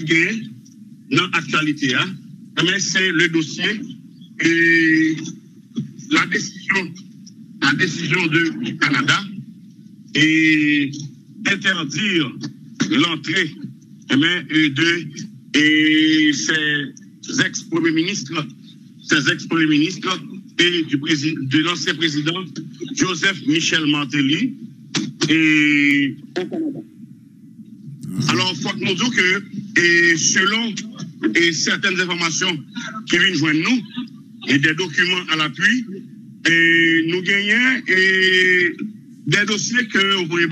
gain dans l'actualité, hein, mais c'est le dossier et la décision, la décision du Canada et interdire l'entrée euh, de et ces ex-premiers ministres, ces ex-premiers ministres et du président, de l'ancien président Joseph Michel Martelly et alors, il faut que nous disions que, et selon certaines informations qui viennent joindre nous, et des documents à l'appui, nous gagnons des dossiers que vous voyez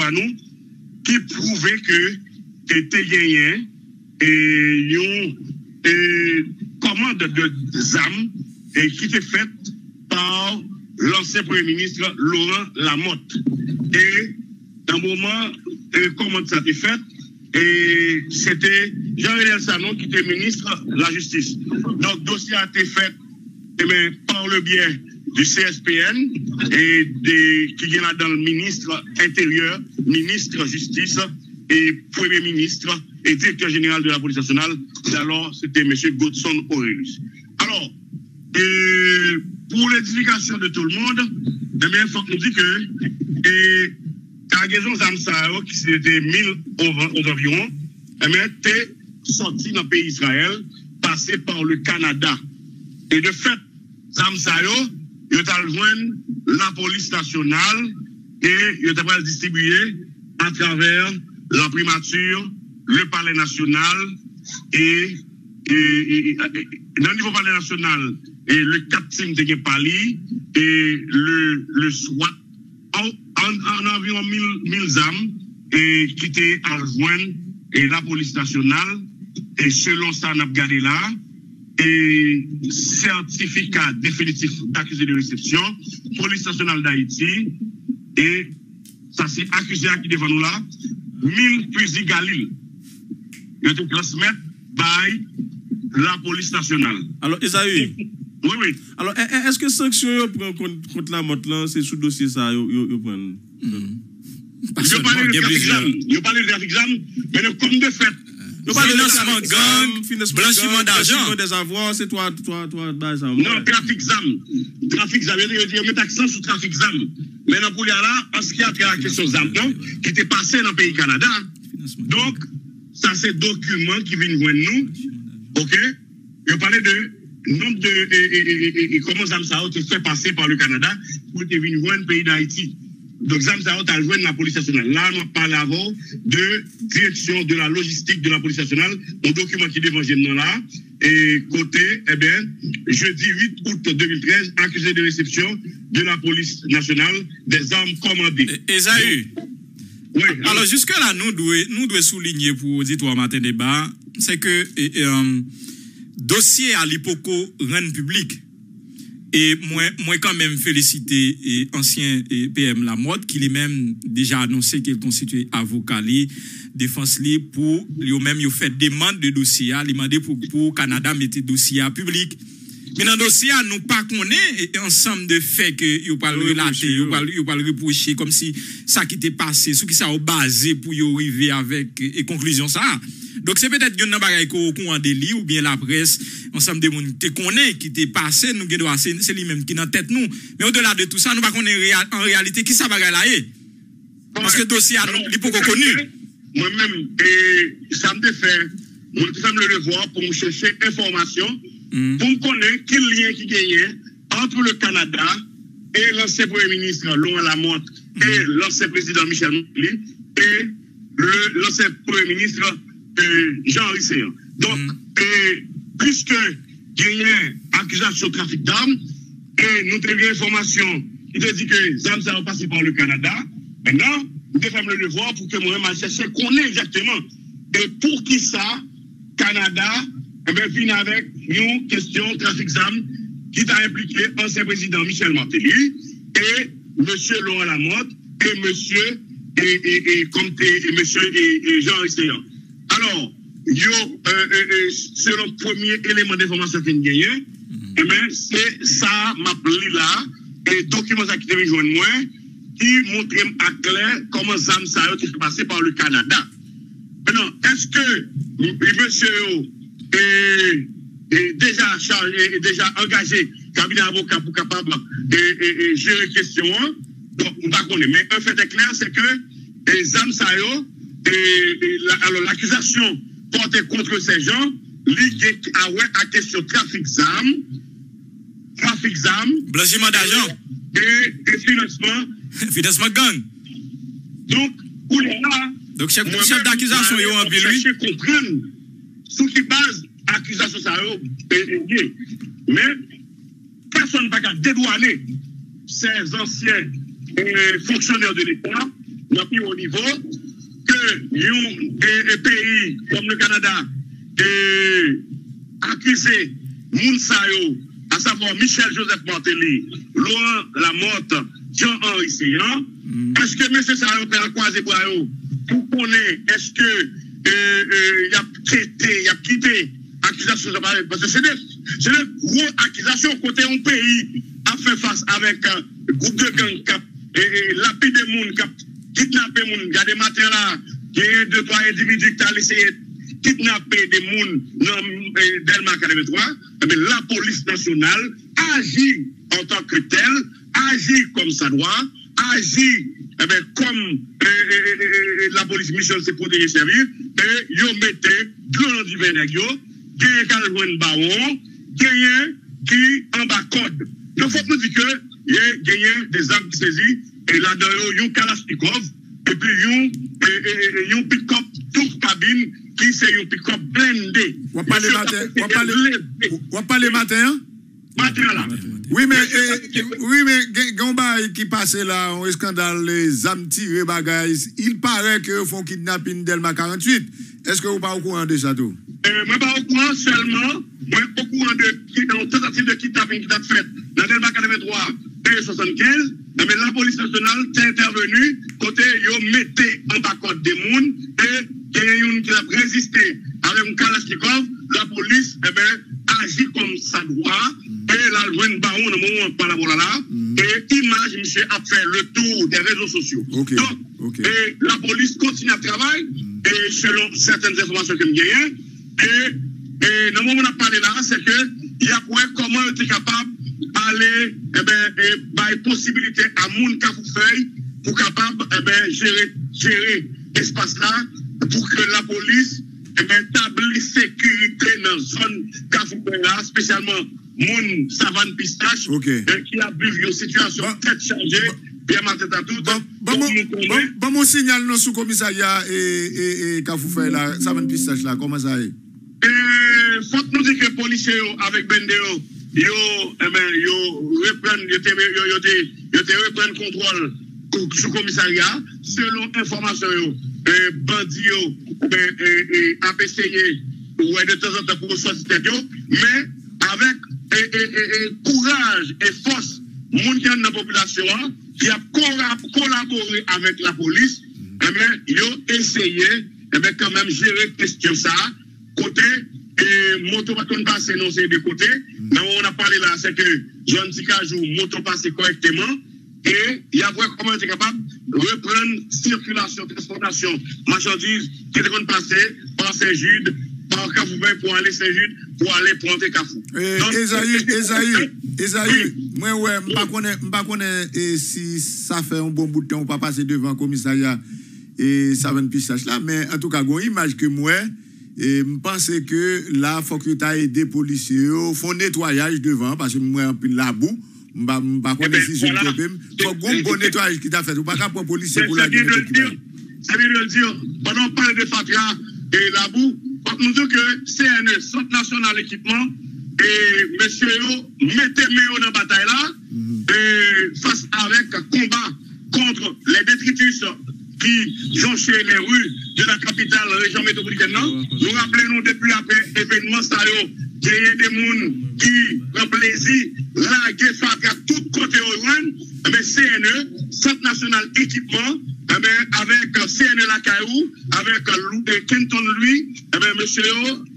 qui prouvaient que c'était gagné et une commande de armes et qui était faite par l'ancien Premier ministre Laurent Lamotte. Et le moment, comment ça a été fait, et c'était Jean-René Sanon qui était ministre de la Justice. Donc, dossier a été fait eh par le biais du CSPN et qui vient dans le ministre intérieur, ministre justice et premier ministre et directeur général de la police nationale. Alors, c'était M. Godson Aurelius. Alors, pour l'édification de tout le monde, eh il faut nous disions que et, cargaison Zamsao, qui c'était 1000 environ, eh bien, était sorti dans le pays Israël, passé par le Canada. Et de fait, Zamsao, il a rejoint la police nationale et il a distribué à travers la primature, le palais national et, et, dans le niveau palais national, et le 4 de Pali et le, SWAT en, en, environ 1000 âmes et qui étaient à et la police nationale et selon ça on a regardé là et certificat définitif d'accusé de réception police nationale d'Haïti et ça c'est accusé qui devant nous là? 1000 fusils Galil. Ils ont transmis par la police nationale. Alors Esaü oui, oui. Alors, est-ce que sanction contre, contre la motte là, c'est sous dossier ça, yo prennent Je parle de trafic d'armes, je parle de trafic d'armes, mais comme de fait. Je parle de financement gang, blanchiment d'argent. des avoirs, c'est toi, toi, toi, bah, ça. Non, trafic d'armes. Trafic d'armes, je mets accent sur trafic d'armes. Maintenant, pour là, parce qu'il y a la question d'armes, qui était passé dans le pays Canada. Donc, ça, c'est document qui vient joindre nous. OK? Je parlais de nombre de et, et, comment Zamsao été fait passer par le Canada pour devenir un pays d'Haïti. Donc Zamsao a rejoint la police nationale. Là, on parle avant de direction de la logistique de la police nationale, un document qui devant là. Et côté, eh bien, jeudi 8 août 2013, accusé de réception de la police nationale des armes commandées. Esaü. Oui. Alors, jusque-là, nous devons nous souligner pour auditoire matin débat, c'est que euh, dossier à l'hypoco rend public. Et moi, moi quand même féliciter et ancien PM Lamotte qui lui même déjà annoncé qu'il constitue avocat défense li pour lui même il fait demande de dossier, il demandé pour pour Canada mettre dossier à public. Mais dans le dossier, nous pas connaît ensemble de faits que vous pas relater, vous pas pas reprocher comme si ça qui était passé, ce qui ça basé pour y arriver avec et conclusion ça. Donc c'est peut-être que nous avons un délit ou bien la presse, ensemble de monde qui connaît, qui t'est passé, nous c'est lui-même qui est dans tête nous. Mais au-delà de tout ça, nous ne connaissons en réalité qui ça va là Parce que le dossier n'est pas connu. Moi-même, ça me fait, moi, ça me le devoir pour me chercher information, Hmm. pour me connaître quel lien qui gagne entre le Canada et l'ancien Premier ministre Laurent Lamotte et l'ancien président Michel Mouli et l'ancien Premier ministre Jean Risséan. Donc, euh, puisque il y a une accusation de trafic d'armes, et nous avons une information qui te dit que les armes va passer par le Canada, maintenant, nous devons le devoir pour que moi-même, je cherche qu'on est exactement. Et pour qui ça, Canada, eh bien, vient avec une question trafic d'armes qui t'a impliqué ancien président Michel Martelly et M. Laurent Lamotte et M. Et, et, et, comme t'es- et monsieur et, et Jean Risséan. Alors, yo, euh, euh, euh, selon le premier élément d'information que nous gagnons, eh bien, c'est ça, m'a là, et document ça qui te joindre moi, qui montre à clair comment ça été passé par le Canada. Maintenant, est-ce que monsieur est, est déjà chargé, est déjà engagé cabinet avocat pour capable de gérer la question Donc, on va connaître. Mais un fait est clair, c'est que les âmes alors l'accusation portée contre ces gens, liée à, à question trafic d'armes, trafic d'armes, blanchiment d'argent et, financement. financement gang. Donc, pour là, donc, chef, chef d'accusation, il y a un lui. comprendre sous qui base accusation ça Mais personne ne va dédouaner ces anciens euh, fonctionnaires de l'État, dans plus haut niveau, que un pays comme le Canada est accusé Mounsayo, à savoir Michel Joseph Martelly, Laurent Lamotte, Jean-Henri Seyan, mm. est-ce que M. Sayo peut croiser pour pour connaître est-ce que il euh, euh, a traité, il a quitté accusation parce que c'est des, grosses accusations côté un pays a fait face avec un groupe de gangs et, lapide des gens cap kidnapper a des matins là. Il deux trois individus qui ont essayé de kidnapper des gens dans Delma 83 mais la police nationale agit en tant que telle agit comme ça doit agit eh comme eh, eh, la police mission pour des servir, et ils mettaient dans du qui est un baron, qui qui en bas code. Il faut nous dire que il y a gagné des armes saisies, et là-dedans, il y a un Kalashnikov, et puis il y a un pick-up toute cabine, qui c'est un pick-up blindé. On parle matin, on parle matin, Matin là. Oui, mais, eh, oui, mais, Gamba qui passe là, un scandale, les âmes tirées bagailles, il paraît que font kidnapping Delma 48. Est-ce que vous pas au courant de ça tout? Euh, moi, pas au courant seulement, moi, au courant de tentative de kidnapping qui a fait dans Delma 83 et 75, mais la police nationale est intervenue, côté, ils mettez en bas de des et il y a une qui a résisté avec un Kalashnikov, la police, eh bien, agit comme ça doit, et la de baron le moment par la là, mm. et image, monsieur, a fait le tour des réseaux sociaux. Donc, et la police continue à travailler, mm. et selon certaines informations que j'ai et, et dans le moment où on a parlé là, c'est que, il y a comment on est capable d'aller, eh ben, et, bah, possibilité à moun Kafoufeuille pour capable, eh ben, gérer, gérer l'espace là, pour que la police, etabli sekurite nan zon Kafoukoya, spesyalman moun savan pistache, ki euh, abiv yo situasyon tet chanje, bien matet a tout. Ba moun sinyal nou sou komisaya e Kafoukoya, savan pistache la, koman sa e? Euh, Fote nou di ke polise yo, avek bende eh yo, yo repren kontrol sou komisaya, selon informasyon yo. Eh, bandit yo, ben, eh, eh, a essayé, ouais, de temps en temps pour sortir mais avec courage et force, moun qui dans la population, qui a collaboré avec la police, eh bien, ils ont essayé, bien, quand même, gérer question ça, côté, et moto pas passer non c'est de côté. Mais on a parlé là, c'est que John Tikajou, moto passer correctement, et il y a comment être capable de reprendre circulation, transportation, marchandises qui est passé par Saint-Jude, par Kafoubin pour aller Saint-Jude, pour aller prendre Kafou. Esaïe, Esaïe, Esaïe, moi, ouais, je ne sais pas si ça fait un bon bout de temps, on pas passer devant le commissariat et ça va une pistache là, mais en tout cas, une image que moi, et je pense que là, il faut que tu aies des policiers, font nettoyage devant, parce que moi, un peu la boue. Je ne sais pas si je faut un bon nettoyage qui t'a fait. Ou pas qu'un policier pour la dire. Ça veut dire, dire, pendant qu'on parle de Fatia et la boue, nous dire que CNE, Centre National Équipement, et monsieur, mettez main dans la bataille là, mhm. et face avec combat contre les détritus qui jonchent les rues de la capitale région métropolitaine. Nous rappelons depuis après événement ça il y a des gens qui ont plaisir, la guerre à tout côté au mais CNE, Centre National Équipement, eh bien, avec CNE Lacaillou, avec Kenton lui, eh bien, monsieur,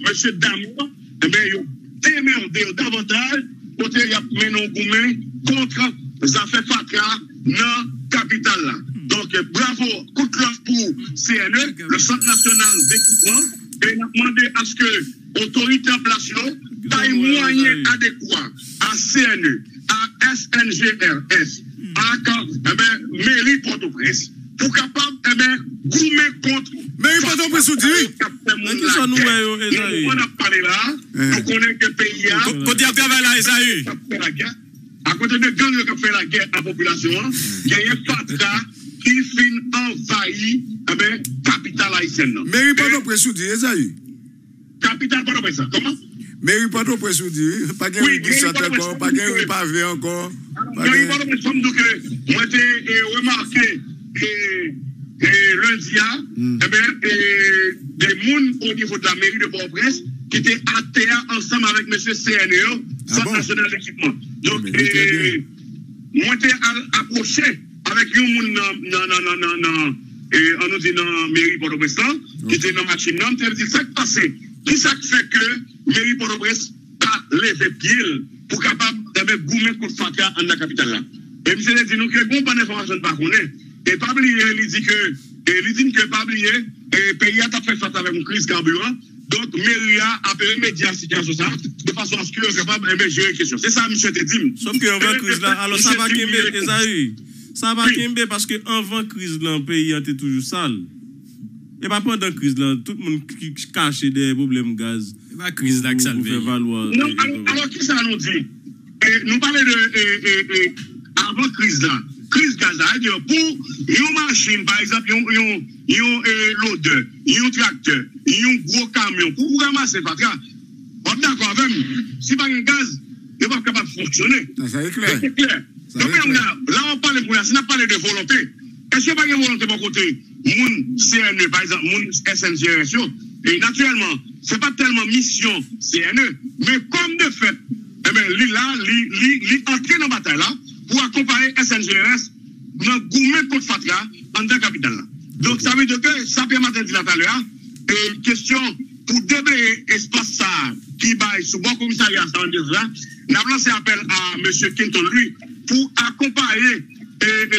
monsieur Damour, eh bien, ils démerdé davantage, côté y a mené contre les affaires FACA dans la capitale là. donc bravo, coup de pour CNE, le Centre national d'équipement, et nous demandé à ce que l'autorité en place taille moyen adéquat à CNE, à SNGRS, à eh ben, mairie Port-au-Prince, pour capable, eh goumer contre. Mairie Port-au-Prince, vous dites nous, On a parlé là, on connaît que le pays a. Côté à travail là, Esaü. La. À côté de gang qui a fait la guerre à la population, il y a un Fatra qui fin envahi eh ben, capitale haïtienne. non. Mairie Port-au-Prince, vous dites, Esaü Capitale Port-au-Prince, comment? Mairie Port-au-Prince, vous dites, pas de Oui, rue Mairie encore, pas de rue pavé encore. pas Non, il de- va me semble que moi j'ai remarqué que lundi, eh ben, eh, des gens au niveau de la mairie de Port-au-Prince qui étaient à terre ensemble avec M. CNE, Ah Centre bon? national d'équipement. Donc, Mais très eh, moi j'ai approché avec un monde dans, dans, dans, dans, dans, eh, on nous dit dans la mairie Port-au-Prince, qui était dans la machine, on dit, ça qui passé. Qui ça fait que mairie Port-au-Prince a levé pied pour capable goumer coup de fatra en la capitale là? Et monsieur dit nous que pas d'information par contre. Et pas oublier, il dit que, et il dit que pas oublier, et pays a fait face avec une crise carburant. Donc, mairie a appelé médias situation ça, de façon à ce que capable de gérer la question. C'est ça, monsieur te dit. Sauf que avant crise là, alors ça va kembe, Esaü. Ça va kembe parce que avant crise là, le pays était toujours sale. Et pas pendant crise là, tout le monde cache des problèmes gaz. La crise là que ça le fait. valoir. Non, alors, qui ça nous dit? Et Nous parlons de eh, eh, eh, avant crise là. Crise là, pour une machine, par exemple, un loader, un tracteur, un gros camion, pour vous ramasser, parce que, on est d'accord avec moi, si pas de gaz, il n'est pas capable de fonctionner. Clair. C'est clair. Ça Donc, a- là, on parle pour la, si on parle de volonté, est-ce qu'il n'y a pas de volonté pour côté Moun CNE, par exemple, moun SNGRS, yo, et naturellement, c'est pas tellement mission CNE, mais comme de fait, eh bien, lui là, lui, lui, lui entrer dans la bataille là, pour accompagner SNGRS dans le gourmet contre Fatra, en dans la capitale. Donc, ça veut dire que, ça peut là tout à l'heure, et question, pour déblayer espace ça, qui baille sous bon commissariat, dire là, nous avons lancé appel à M. Quinton, lui, pour accompagner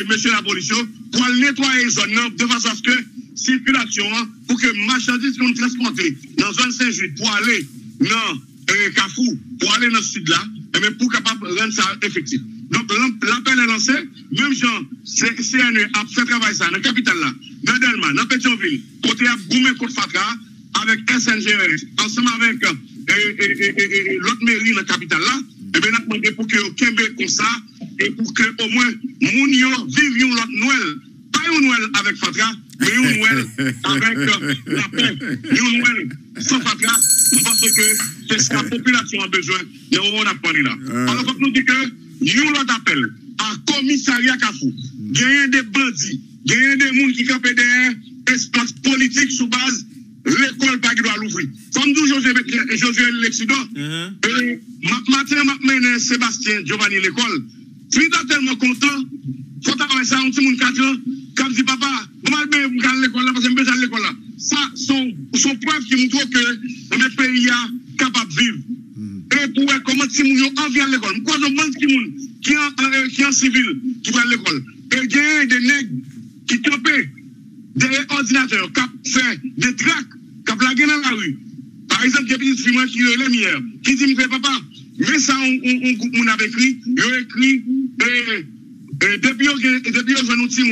monsieur la police, pour nettoyer les zones de façon à ce que circulation, pour que marchandises qu'on transporte dans la zone Saint-Jude, pour aller dans euh, Carrefour, pour aller dans le sud là, et bien pour capable rendre ça effectif. Donc, l'appel est lancé. Même Jean, CNE a fait travail ça dans la capitale là, dans Delma, dans Pétionville, côté à Goumé contre Fatra, avec SNGRS, ensemble avec euh, l'autre mairie dans la capitale là, eh et bien, on a pour que Kembe comme ça, et pour que au moins, Mounio vivions l'autre Noël. Pas une Noël avec Fatra, mais une Noël avec euh, la paix, une Noël sans Fatra, parce que c'est ce que la population a besoin, et on a parlé là. Ah. Alors, quand nous dit que Yon lot apel, a komisarya kafou, genyen de bandi, genyen de moun ki kape de espas politik sou baz, l'ekol pa ki do al ouvri. Samdou Josue Lexido, uh-huh. euh, matin mapmenen Sebastien Giovanni l'ekol, Frida telman kontan, fota wè sa an ti moun katran, kap di papa, mwen mwen mwen kan l'ekol la, mwen mwen mwen kan l'ekol la. Sa son, son pref ki moun tro ke mwen peyi ya si moun yo envie à l'école. Quoi, je qui moun, qui est en, qui est en civil, qui va à l'école. Et il y a des nègres qui campent derrière ordinateur, qui fait des tracts, qui blagué dans la rue. Par exemple, il y a des petits films qui relèvent hier, qui dit, papa, mais ça, on, on, on, avait écrit, il a écrit, et, depuis, et depuis,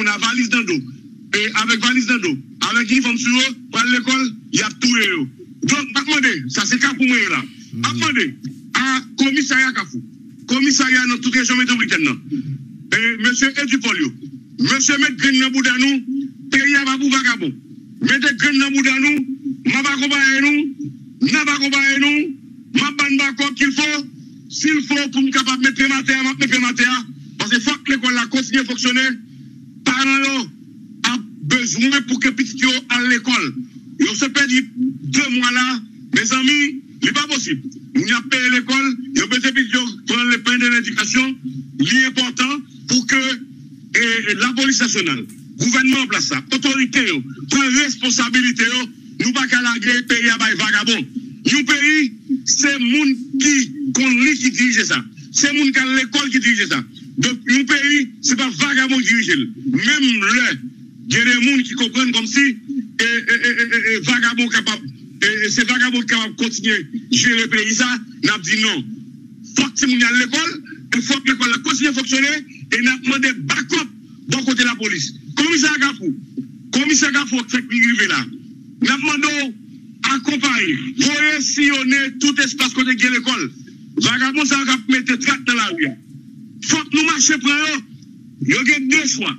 on a valise dans. Et avec valise dans avec sur pour aller à l'école, il y a tout. Donc, demander, ça c'est cas pour moi là. À commissariat Kafou, commissariat dans toute région métropolitaine, monsieur Edupolio, monsieur met grain dans bout nous, pays a pas pour vagabond. Mettez grain dans bout nous, m'a pas accompagner nous, n'a pas accompagner nous, m'a ban d'accord qu'il faut, s'il faut pour me capable de mettre ma terre, m'a mettre ma terre, parce que faut que l'école la continue à fonctionner, parents a besoin pour que petit à l'école. Yo se perdu deux mois là, mes amis, n'est pas possible. On a payé l'école, petit yo prendre le pain de l'éducation, il important pour que eh, la police nationale, gouvernement en place ça, autorité prend responsabilité nous pas qu'à la guerre pays à vagabond. Nous pays, c'est moun qui qui dirige ça. C'est moun qui l'école qui dirige ça. Donc, mon pays, c'est pas vagabond qui dirige. Même là, il y a des gens qui comprennent comme si et, et, et, vagabond capable, se baga moun kapap kontinye jwe le peyi sa, nap di non. Fok ti moun yal l'ekol, fok l'ekol la kontinye foksyone, e nap mwende bakop bon kote la polis. Komise Agafou, komise Agafou fek mi grive la, nap mwendo akompaye, koresyone tout espas kote gen l'ekol. Baga moun sa agap mette trak nan la ou ya. Fok nou mache preyo, yo gen de chwa.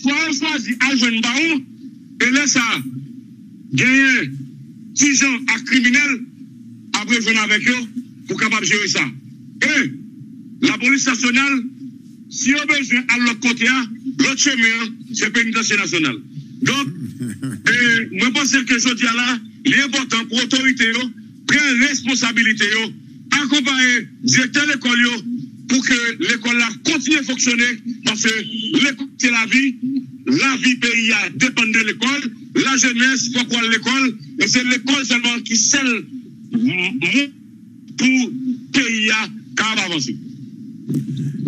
Chwa ou chwa di ajen ba ou, e lesa genye 10 ans à criminel, après jouer avec eux, pour capable gérer ça. Et la police nationale, si on a besoin à l'autre côté, l'autre chemin, c'est pénitentiaire national. Donc, et, moi, je pense que je dis là, il est important pour l'autorité, prendre responsabilité, accompagner directeur de l'école, pour que l'école continue à fonctionner parce que l'école c'est la vie, la vie pays dépend de l'école, la jeunesse faut quoi l'école et c'est l'école seulement qui seul pour pays a capable avancer.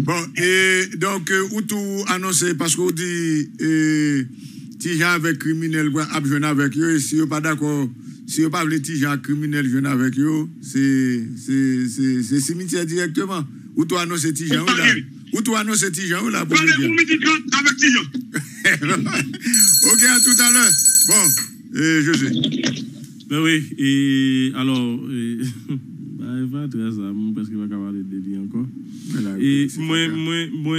Bon, et donc, euh, ou tout annoncé, parce qu'on dit, euh, Tijan avec criminel, a besoin avec eux, et si vous pas d'accord, si vous pas voulez Tijan criminel, jeune avec eux, c'est, cimetière directement. Ou toi annoncé Tijan, là? Ou toi annoncé Tijan, là? pour Parlez le pour dire? midi 30 avec Tijan. ok, à tout à l'heure. Bon, je sais. Ben oui, et alors, et, bah, il va très ça, parce qu'il va parler de lui encore. Et moi, moi, moi,